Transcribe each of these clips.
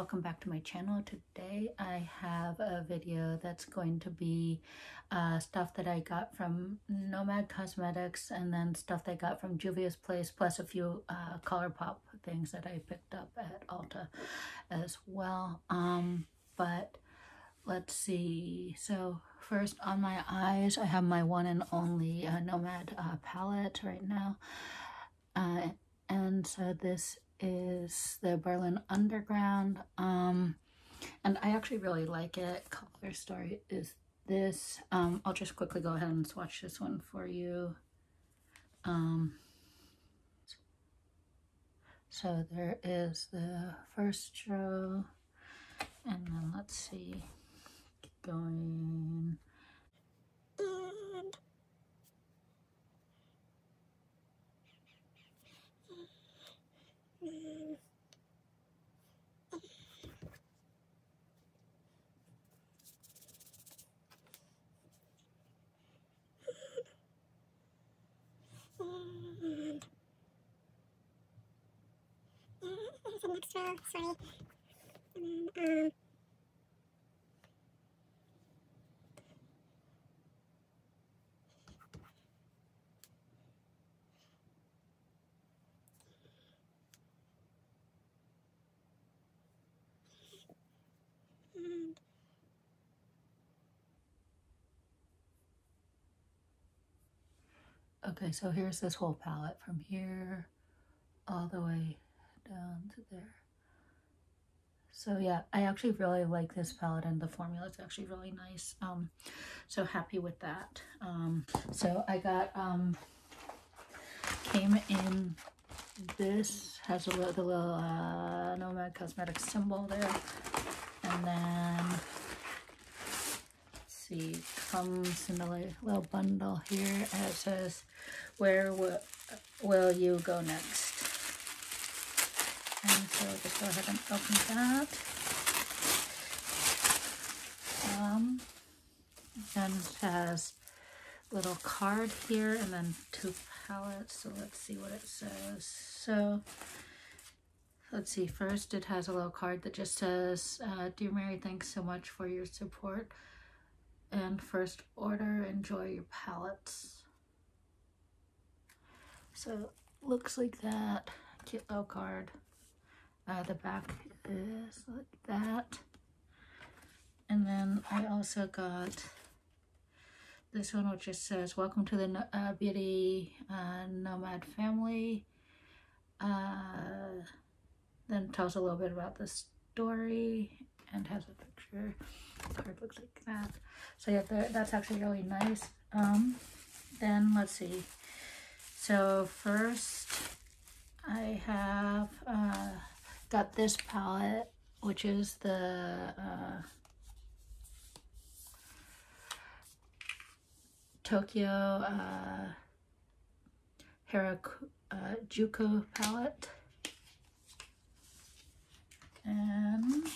welcome back to my channel. Today I have a video that's going to be uh, stuff that I got from Nomad Cosmetics and then stuff that I got from Juvia's Place plus a few uh, ColourPop things that I picked up at Ulta as well. Um, but let's see. So first on my eyes I have my one and only uh, Nomad uh, palette right now. Uh, and so this is the Berlin Underground. Um, and I actually really like it. Color story is this. Um, I'll just quickly go ahead and swatch this one for you. Um, so there is the first row. And then let's see. Keep going. Next sorry. Um, Okay, so here's this whole palette from here all the way down to there. So yeah, I actually really like this palette and the formula is actually really nice. Um, so happy with that. Um, so I got, um, came in this, has a little, the little uh, Nomad Cosmetics symbol there. And then, see, comes in a little bundle here and it says, where will, will you go next? And so just go ahead and open that. Um, then it has little card here and then two palettes. So let's see what it says. So let's see. First, it has a little card that just says, uh, Dear Mary, thanks so much for your support. And first order, enjoy your palettes. So looks like that. Cute little card. Uh, the back is like that. And then I also got this one which just says, welcome to the uh, Beauty uh, Nomad family. Uh, then tells a little bit about the story and has a picture. The card looks like that. So yeah, that's actually really nice. Um, then let's see. So first I have uh, got this palette, which is the uh, Tokyo uh, Harajuku palette. And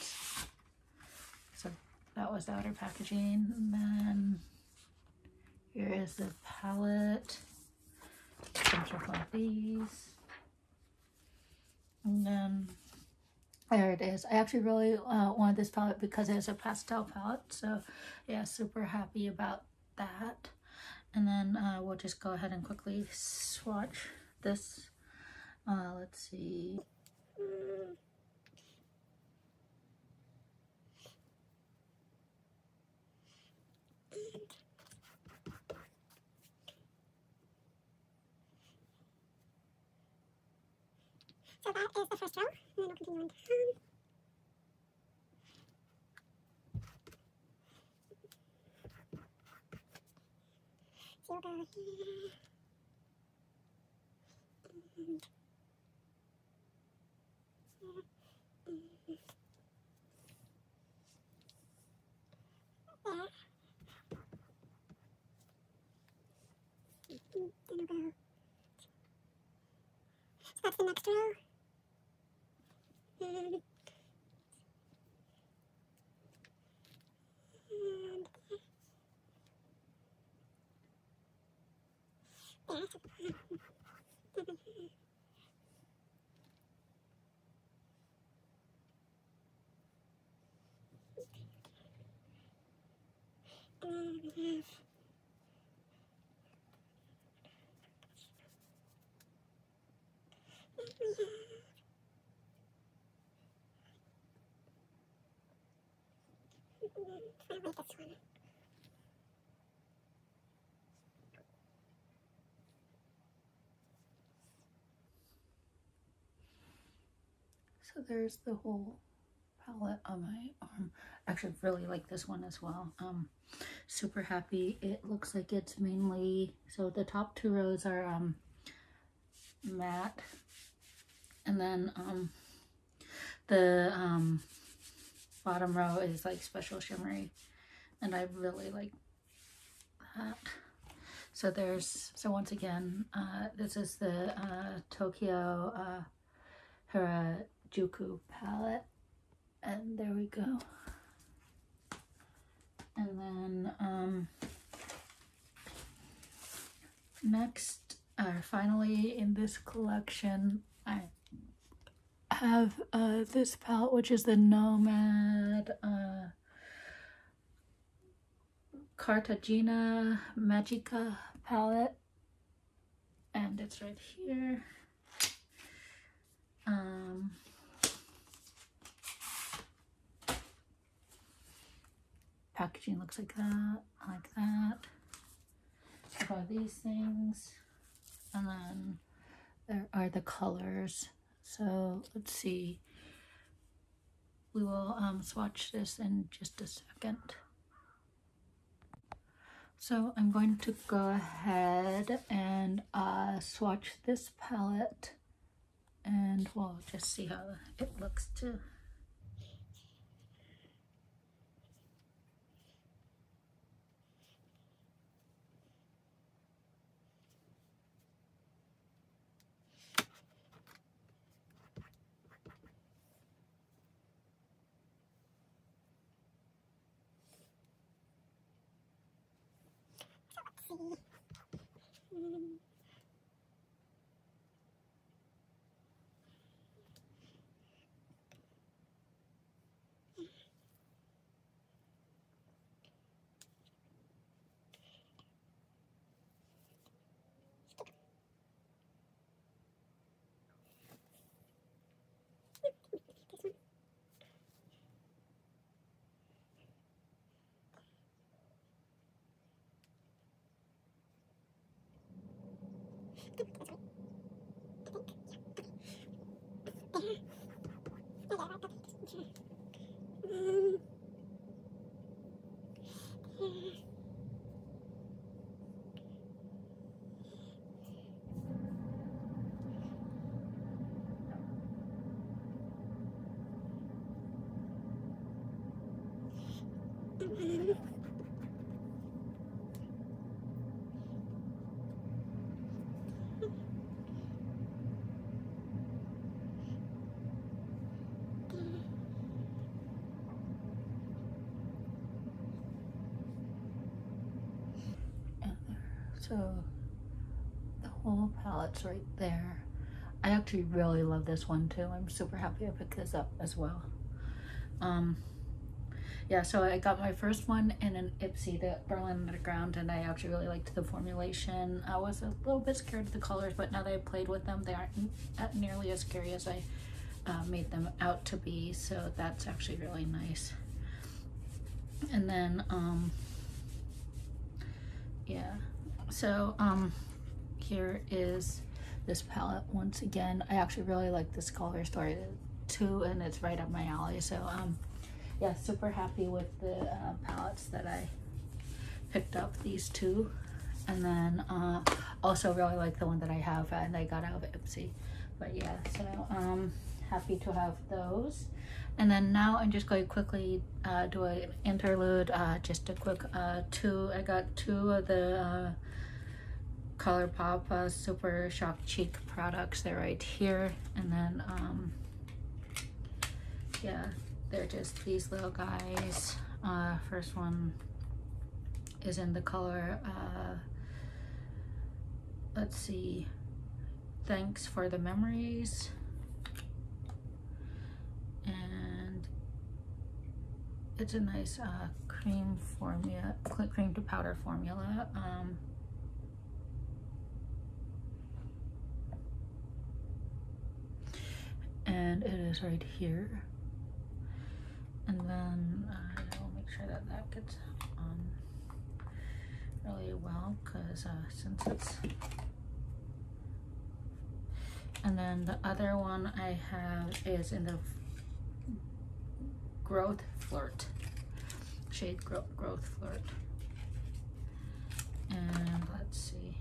that was the outer packaging. And then here is the palette. Comes with of these. And then there it is. I actually really uh, wanted this palette because it's a pastel palette. So yeah, super happy about that. And then uh, we'll just go ahead and quickly swatch this. Uh, let's see. So that is the first row, and then we'll continue on down. So we'll go here. Then we'll go. So that's the next row. And have then we have So there's the whole palette on my arm. Actually, really like this one as well. Um, super happy. It looks like it's mainly, so the top two rows are um, matte. And then um, the um, bottom row is like special shimmery. And I really like that. So there's, so once again, uh, this is the uh, Tokyo uh, Harajuku palette. And there we go. And then um, next, or finally in this collection, I have uh, this palette, which is the Nomad uh, Cartagena Magica palette. And it's right here. Um, packaging looks like that, like that. So these things, and then there are the colors. So let's see. We will um, swatch this in just a second. So I'm going to go ahead and uh, swatch this palette and we'll just see how it looks too. gittim. So the whole palette's right there. I actually really love this one too. I'm super happy I picked this up as well. Um, yeah, so I got my first one in an Ipsy, the Berlin Underground, and I actually really liked the formulation. I was a little bit scared of the colors, but now that I played with them, they aren't nearly as scary as I uh, made them out to be, so that's actually really nice. And then, um, yeah, so um, here is this palette once again. I actually really like this color story too, and it's right up my alley. So um, yeah, super happy with the uh, palettes that I picked up, these two. And then uh, also really like the one that I have and I got out of Ipsy. But yeah, so um, happy to have those. And then now I'm just going to quickly uh, do an interlude, uh, just a quick uh, two, I got two of the uh, ColourPop uh, Super Shock Cheek products. They're right here. And then, um, yeah, they're just these little guys. Uh, first one is in the color, uh, let's see, Thanks for the Memories. And it's a nice uh, cream formula, cream to powder formula. Um, and it is right here. And then uh, I'll make sure that that gets on really well because uh, since it's and then the other one I have is in the Growth Flirt shade Gro Growth Flirt. And let's see.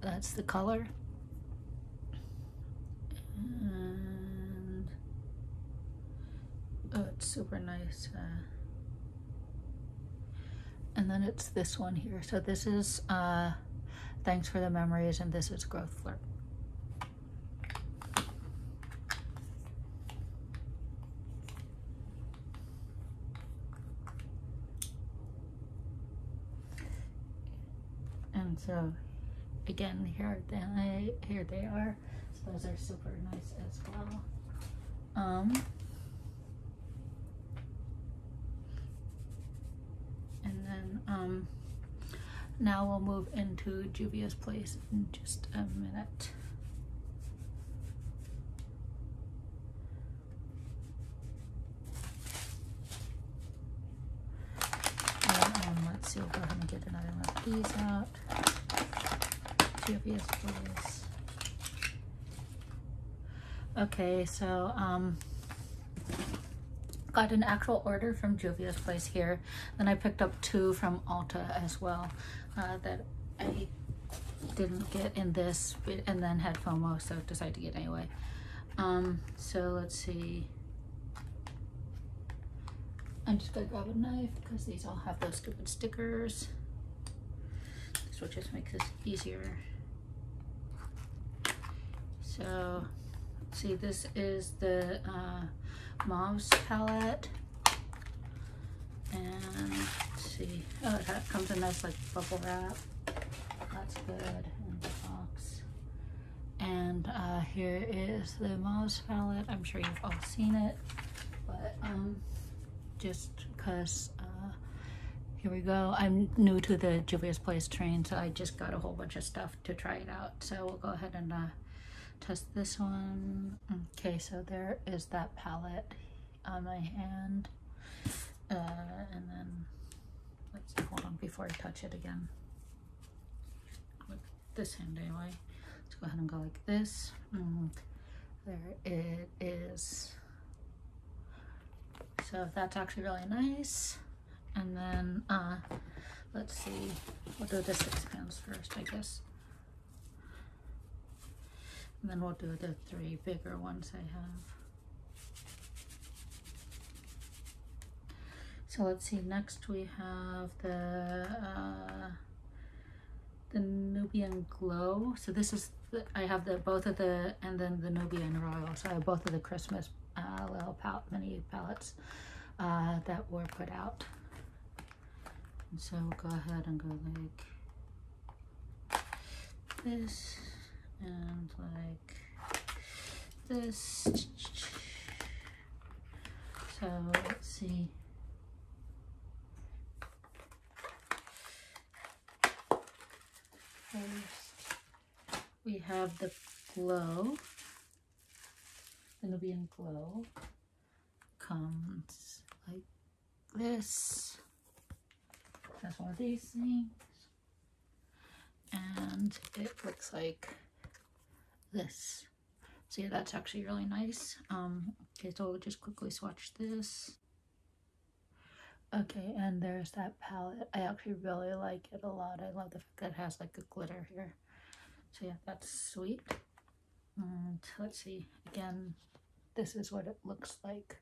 That's the color and oh it's super nice uh, and then it's this one here. So this is uh, thanks for the memories and this is growth flirt and so again here they here they are those are super nice as well um and then um now we'll move into Juvia's place in just a minute let's see, we'll go ahead and get another one of these out. Juvia's place. Okay, so um, got an actual order from Juvia's place here. Then I picked up two from Ulta as well uh, that I didn't get in this and then had FOMO, so decided to get anyway. Um, so let's see. I'm just gonna grab a knife because these all have those stupid stickers. This will just make this easier. So, see, this is the uh, palette. And see, oh, it comes in nice like bubble wrap. That's good in the box. And uh, here is the Mauves palette. I'm sure you've all seen it, but um, just because uh, here we go. I'm new to the Juvia's Place train, so I just got a whole bunch of stuff to try it out. So we'll go ahead and uh, test this one. Okay, so there is that palette on my hand. Uh, and then, let's see, hold on before I touch it again. With this hand anyway. Let's go ahead and go like this. Mm, there it is. So that's actually really nice. And then, uh, let's see, we'll do the six pounds first, I guess. And then we'll do the three bigger ones I have. So let's see, next we have the, uh, the Nubian Glow. So this is, the, I have the both of the, and then the Nubian Royal. So I have both of the Christmas uh, little palette, mini palettes uh, that were put out. And so we'll go ahead and go like this and like this. So let's see. First, we have the glow the Nubian glow comes like this. That's one of these things. And it looks like this. So yeah, that's actually really nice. Um, okay, so we'll just quickly swatch this. Okay, and there's that palette. I actually really like it a lot. I love the fact that it has like a glitter here. So yeah, that's sweet. And let's see, again, this is what it looks like.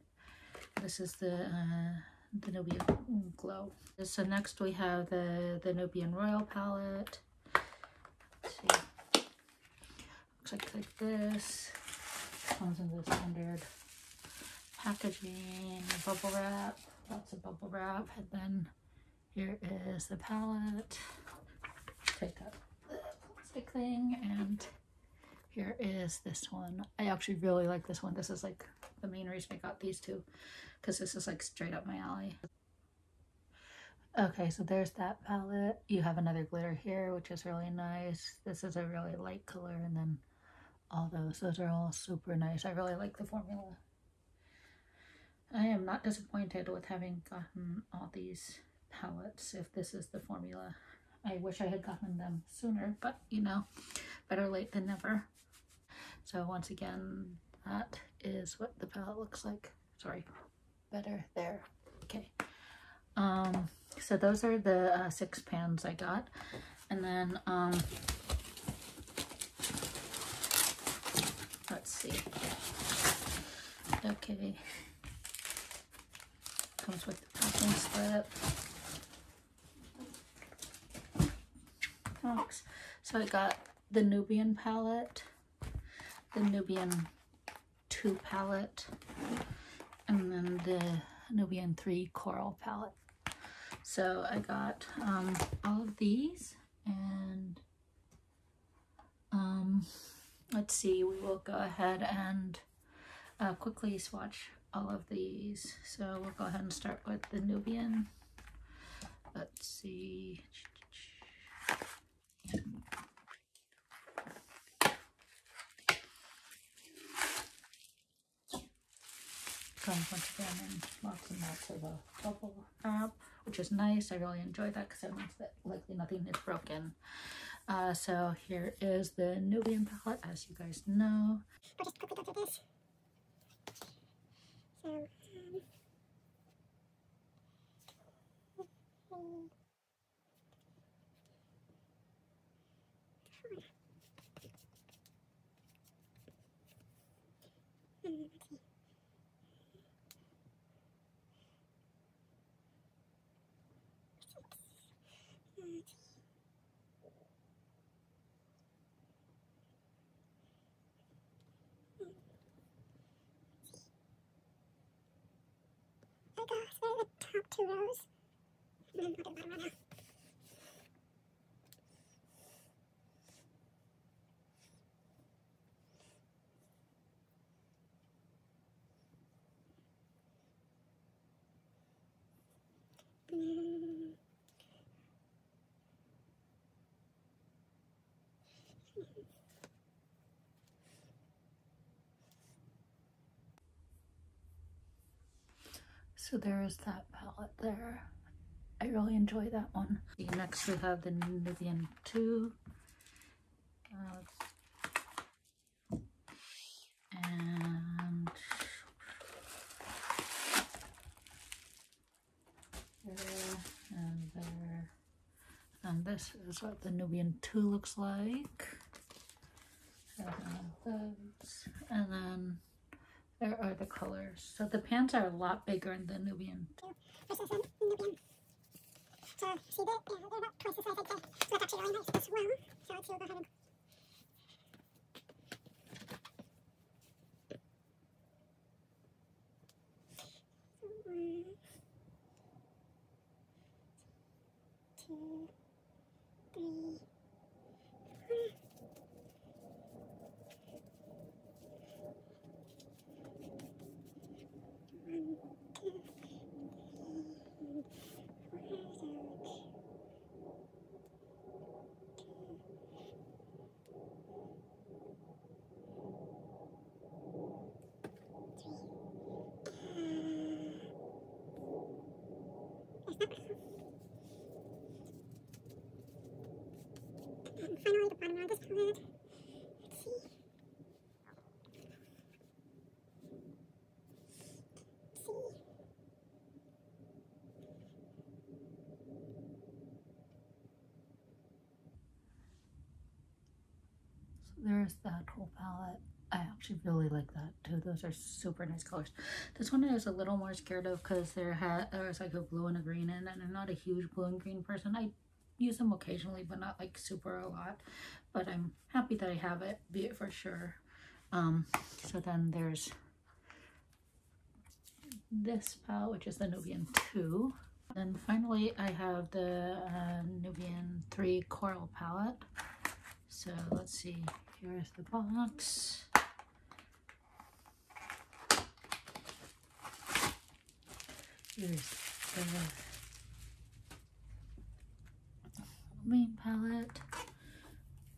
This is the uh, the Nubian Glow. So next we have the, the Nubian Royal palette. Let's see. Like, this. Comes in the standard packaging, bubble wrap, lots of bubble wrap. And then here is the palette. Take the plastic thing and here is this one. I actually really like this one. This is like the main reason I got these two because this is like straight up my alley. Okay, so there's that palette. You have another glitter here, which is really nice. This is a really light color, and then all those. Those are all super nice. I really like the formula. I am not disappointed with having gotten all these palettes if this is the formula. I wish I had gotten them sooner, but you know, better late than never. So once again, that is what the palette looks like. Sorry, better there. Okay. Um, so those are the uh, six pans I got. And then, um, let's see. Okay. Comes with the packing slip. Box. So I got the Nubian palette, the Nubian 2 palette, and then the Nubian 3 coral palette. So I got um, all of these and um, let's see, we will go ahead and uh, quickly swatch all of these. So we'll go ahead and start with the Nubian. Let's see. Once again in lots and lots of a bubble wrap, which is nice. I really enjoy that because that means that likely nothing is broken. Uh, so here is the Nubian palette, as you guys know. I'll just quickly go through this. So, um, um, hmm, let's see. Six. Let's see. I got the top two rows. I'll do the bottom now. Mm. So there is that palette there. I really enjoy that one. Next we have the Nubian 2. Uh, and there and there. And this is what the Nubian 2 looks like. And then. And then there are the colors. So the pans are a lot bigger the Nubian. So see? Yeah, they're about twice the size I'd say. So that's actually really nice as well. So let's go ahead and So one, two, three, four. One, two, three, four. So There's that. And finally, the bottom. Let's see. Let's see. So there's that whole palette. I actually really like that too. Those are super nice colors. This one I was a little more scared of because there had there's like a blue and a green in, it, and I'm not a huge blue and green person. I use them occasionally, but not like super a lot. But I'm happy that I have it, be it for sure. Um, so then there's this palette, which is the Nubian 2. Then finally, I have the uh, Nubian 3 Coral palette. So let's see, here's the box. Here's the main palette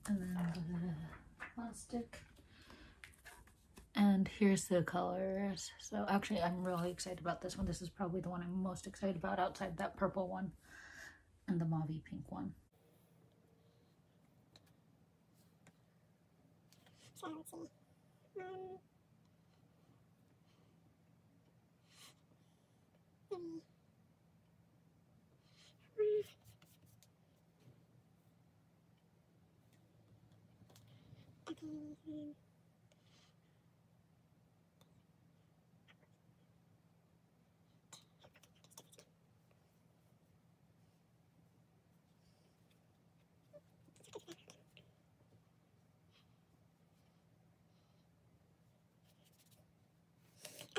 and then the plastic. And here's the colors. So actually i'm really excited about this one. This is probably the one i'm most excited about outside that purple one and the mauve pink one. So um Sorry.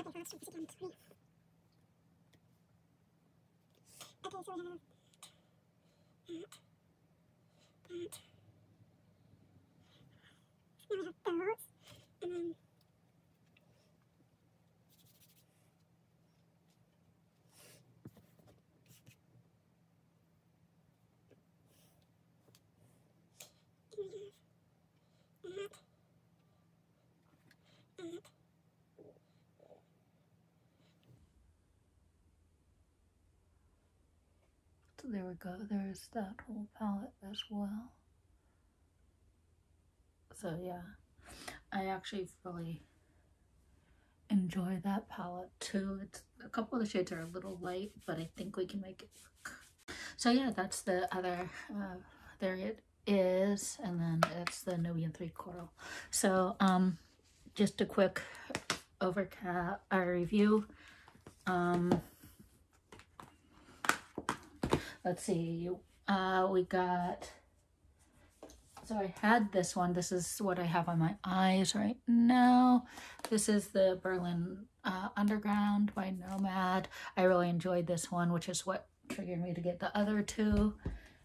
Okay, so we have that, that. Now we have those, and then then we have that, that. There we go there's that whole palette as well. So yeah. I actually really enjoy that palette too. It's a couple of the shades are a little light but i think we can make it work. So yeah that's the other uh, there it is and then it's the nubian 3 coral. So um just a quick overcap uh, review. Um let's see uh we got so I had this one. This is what I have on my eyes right now. This is the Berlin uh, Underground by Nomad. I really enjoyed this one, which is what triggered me to get the other two.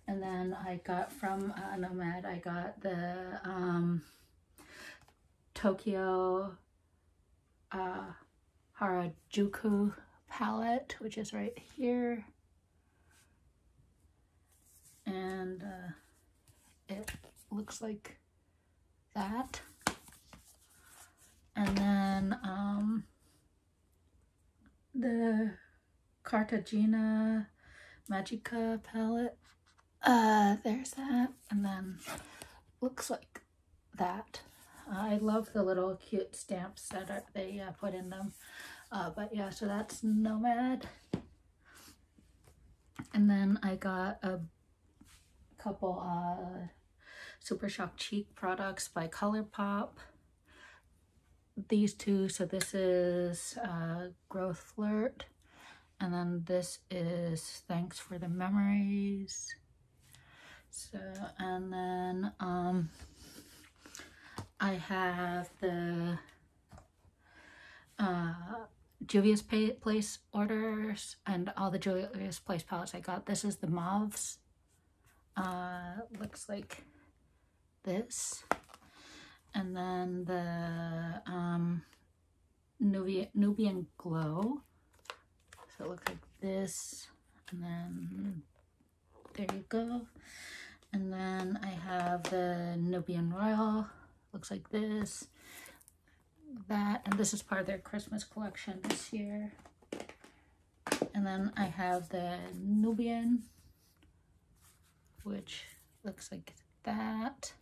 And then I got from uh, Nomad, I got the um, Tokyo uh, Harajuku palette, which is right here. And uh, it looks like that. And then um, the Cartagena Magica palette. Uh, there's that. And then looks like that. I love the little cute stamps that are, they uh, put in them. Uh, but yeah, so that's Nomad. And then I got a couple uh, Super Shock Cheek products by ColourPop. These two, so this is uh, Growth Flirt, and then this is Thanks for the Memories. So, and then um, I have the uh, Juvia's Place orders and all the Juvia's Place palettes I got. This is the Mauves. Uh, looks like this. And then the um, Nubian, Nubian Glow. So it looks like this. And then there you go. And then I have the Nubian Royal. Looks like this. That. And this is part of their Christmas collection this year. And then I have the Nubian, which looks like that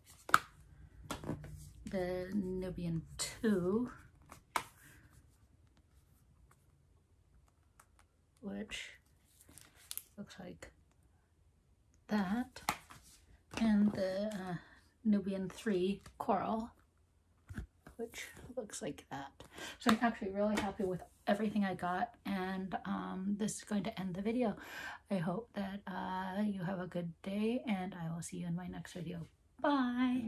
the Nubian 2, which looks like that, and the uh, Nubian 3 Coral, which looks like that. So I'm actually really happy with everything I got and um, this is going to end the video. I hope that uh, you have a good day and I will see you in my next video. Bye.